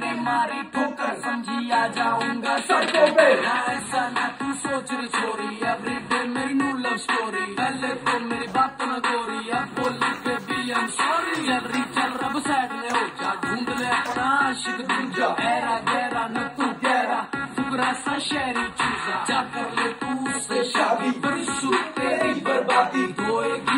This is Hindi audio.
मैंने मारी ठोकर तो समझी आ जाऊँगा सड़कों पे हाँ, ऐसा ना तू सोच रही छोरी एवरी डे मेरी न्यू लव स्टोरी पहले तो मेरी बात न गोरी अब बोली पे भी एम सॉरी एवरी चल रब साइड में हो जा ढूंढ ले अपना आशिक दूजा। गहरा गहरा न तू गहरा। सुगरा सा शहरी चूजा। जा कर ले तू उससे शादी बरसू तेरी बर्बादी। धोएगी